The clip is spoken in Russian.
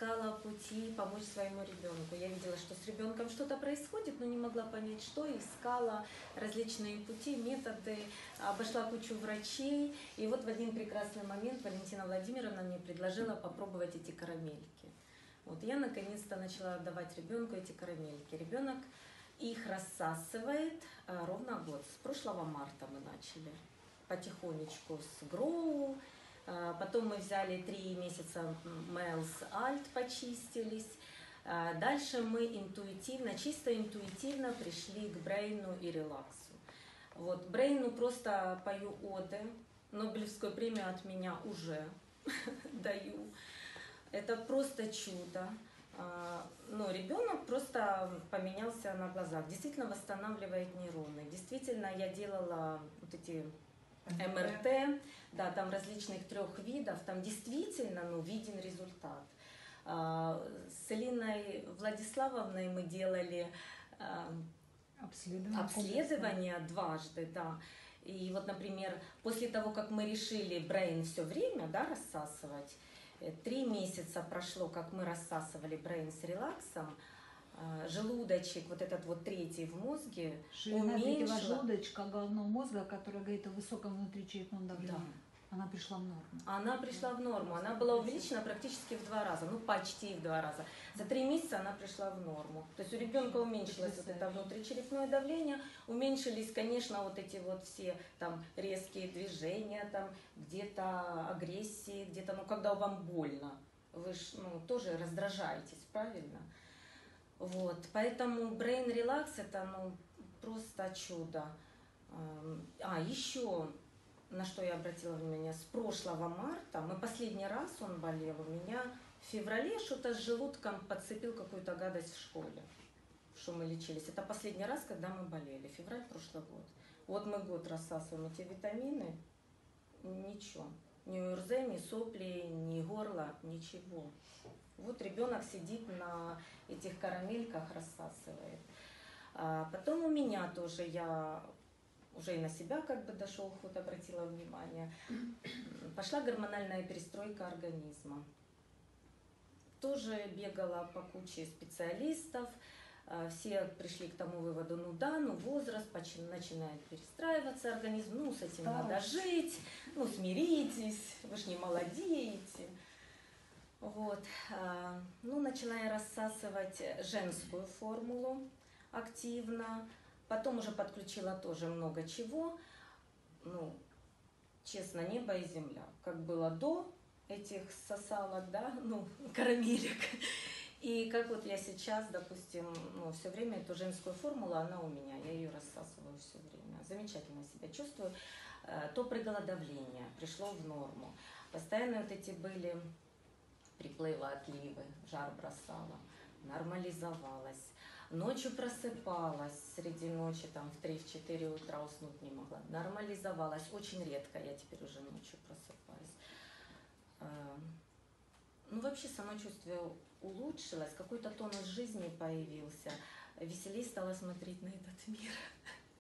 искала пути помочь своему ребенку. Я видела, что с ребенком что-то происходит, но не могла понять, что. Искала различные пути, методы, обошла кучу врачей. И вот в один прекрасный момент Валентина Владимировна мне предложила попробовать эти карамельки. Вот я наконец-то начала давать ребенку эти карамельки. Ребенок их рассасывает а, ровно год. С прошлого марта мы начали потихонечку с Гроу, потом мы взяли три месяца Мэлс Альт, почистились. А, дальше мы интуитивно, чисто интуитивно пришли к брейну и релаксу. Вот, брейну просто пою оды, Нобелевскую премию от меня уже даю. Это просто чудо. А, ну, ребенок просто поменялся на глазах, действительно восстанавливает нейроны. Действительно, я делала вот эти МРТ, да, там различных трех видов, там действительно ну, виден результат. А, с Элиной Владиславовной мы делали а, обследование, обследование дважды, да. И вот, например, после того, как мы решили Brain все время да, рассасывать, э, три месяца прошло, как мы рассасывали Brain с релаксом, желудочек, вот этот вот третий в мозге, Ширина уменьшила... желудочка головного мозга, которая говорит о высоком внутричерепном давлении. Да. Она пришла в норму. Она пришла в норму. Она была увеличена практически в два раза, ну почти в два раза. За три месяца она пришла в норму. То есть у ребенка уменьшилось вот это внутричерепное давление, уменьшились, конечно, вот эти вот все там резкие движения, там где-то агрессии, где-то, ну когда вам больно, вы ж, ну, тоже раздражаетесь, правильно? Вот, поэтому Brain Relax это ну, просто чудо. А, еще на что я обратила внимание, с прошлого марта, мы последний раз он болел, у меня в феврале что-то с желудком подцепил какую-то гадость в школе, что мы лечились. Это последний раз, когда мы болели, февраль прошлый год. Вот мы год рассасываем эти витамины, ничего. Ни УРЗ, ни сопли, ни горло, ничего. Вот ребенок сидит на этих карамельках, рассасывает. А потом у меня тоже я уже и на себя как бы дошел ход, обратила внимание. Пошла гормональная перестройка организма. Тоже бегала по куче специалистов, а, все пришли к тому выводу, ну да, ну возраст начинает перестраиваться организм, ну с этим Старость. надо жить, ну смиритесь, вы же не молодеете. Вот. А, ну, начала я рассасывать женскую формулу активно, потом уже подключила тоже много чего. Ну, честно, небо и земля. Как было до этих сосалок, да, ну, карамелек. И как вот я сейчас, допустим, ну, все время эту женскую формулу, она у меня, я ее рассасываю все время. Замечательно себя чувствую. Э, то прыгало давление, пришло в норму. Постоянно вот эти были приплывы, отливы, жар бросала, нормализовалась. Ночью просыпалась, среди ночи, там, в 3-4 утра уснуть не могла. Нормализовалась, очень редко, я теперь уже ночью просыпаюсь. Э, ну, вообще самочувствие улучшилось, какой-то тонус жизни появился, веселее стала смотреть на этот мир.